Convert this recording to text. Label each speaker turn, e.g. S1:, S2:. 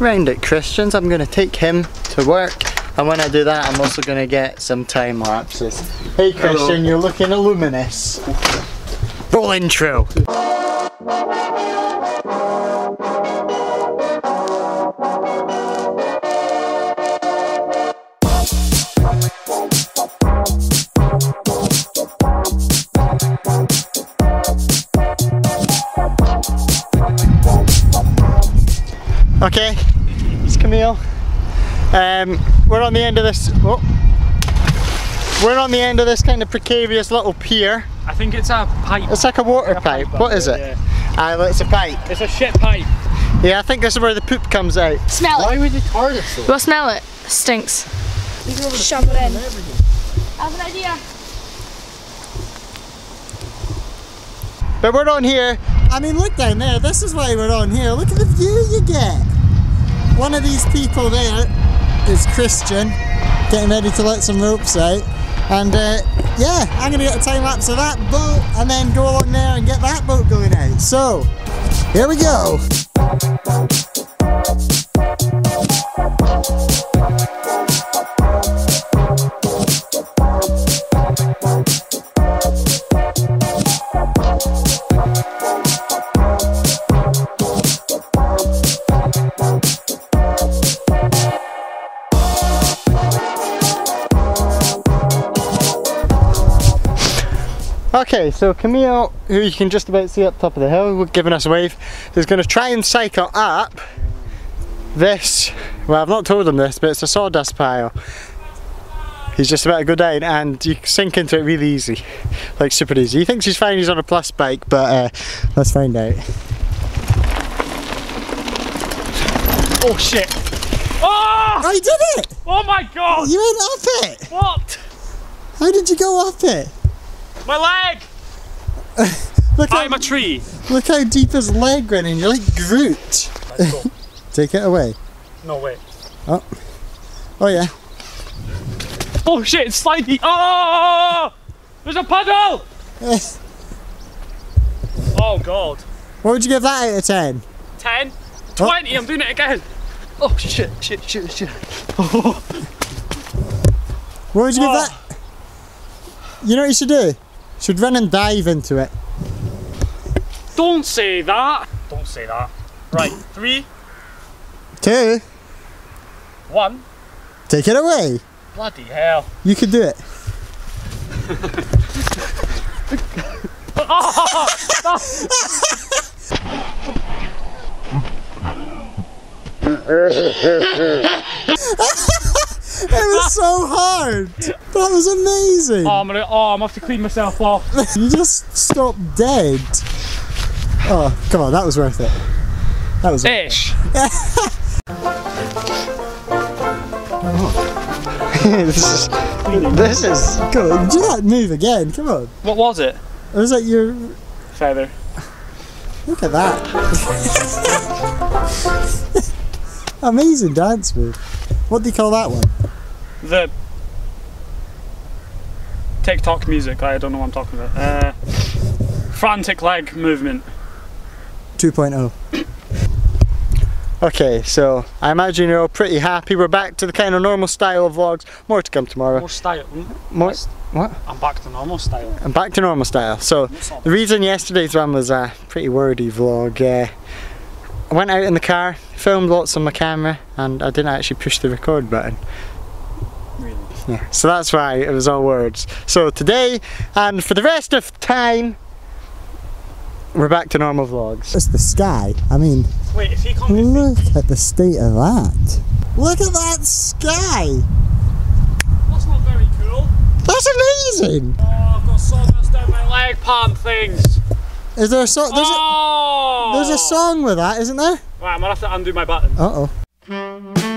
S1: round at Christian's. I'm going to take him to work. And when I do that, I'm also going to get some time lapses. Hey Christian,
S2: Hello.
S1: you're looking luminous. Roll intro. Okay, it's Camille. Um, we're on the end of this. Oh, we're on the end of this kind of precarious little pier.
S2: I think it's a pipe.
S1: It's like a water pipe. What is it?
S2: Yeah.
S1: Ah, well, it's a pipe.
S2: It's a shit pipe.
S1: Yeah, I think this is where the poop comes out.
S3: Smell it.
S1: Why would you tar this though?
S3: Go smell it. Stinks. Shove it in. I have an idea.
S1: But we're on here. I mean, look down there. This is why we're on here. Look at the view you get. One of these people there is Christian, getting ready to let some ropes out. And uh, yeah, I'm gonna get a time lapse of that boat and then go along there and get that boat going out. So, here we go. Okay, so Camille, who you can just about see up top of the hill, giving us a wave, is going to try and cycle up this. Well, I've not told him this, but it's a sawdust pile. He's just about to go down, and you sink into it really easy, like super easy. He thinks he's fine. He's on a plus bike, but uh, let's find out.
S2: Oh shit. Oh!
S1: I did it!
S2: Oh my god!
S1: You went up it!
S2: What?
S1: How did you go up it?
S2: My leg!
S1: Look how,
S2: I'm a tree.
S1: look how deep his leg went in. You're like Groot. Take it away.
S2: No wait.
S1: Oh Oh, yeah.
S2: Oh shit, it's slidey. Oh! There's a puddle! Oh god.
S1: What would you give that out of 10?
S2: 10, 20, I'm doing it again. Oh shit, shit, shit, shit.
S1: What would you give
S2: Oh.
S1: that? You know what you should do? You should run and dive into it.
S2: Don't say that. Don't say that. Right, three,
S1: Two,
S2: one.
S1: take it away.
S2: Bloody hell.
S1: You can do it. It was so hard. That was amazing.
S2: Oh, I'm gonna. Oh, I'm gonna have to clean myself off.
S1: You just stopped dead. Oh, come on, that was worth it. That was
S2: Ish.
S1: this is this is good. Do that move again. Come on.
S2: What was it?
S1: It was like your
S2: Feather.
S1: look at that. Amazing dance move. What do you call that one?
S2: The TikTok music. I don't know what I'm talking about. Uh, frantic leg movement.
S1: 2.0. Okay, so I imagine you're all pretty happy. We're back to the kind of normal style of vlogs. More to come tomorrow.
S2: More style. Mm,
S1: More, what?
S2: I'm back to normal style.
S1: I'm back to normal style. So the reason yesterday's one was a pretty wordy vlog. Uh, I went out in the car, filmed lots on my camera, and I didn't actually push the record button.
S2: Really.
S1: Yeah, so that's why it was all words. So today, and for the rest of time, we're back to normal vlogs. It's the sky. I mean,
S2: Wait, if he comes.
S1: look at the state of that. Look at that sky.
S2: That's not very cool.
S1: That's amazing.
S2: Oh, I've got sawdust down my leg pant things.
S1: Is there a song? There's,
S2: oh!
S1: a, there's a song with that, isn't there?
S2: Right, I'm gonna have to undo my button.
S1: Uh oh.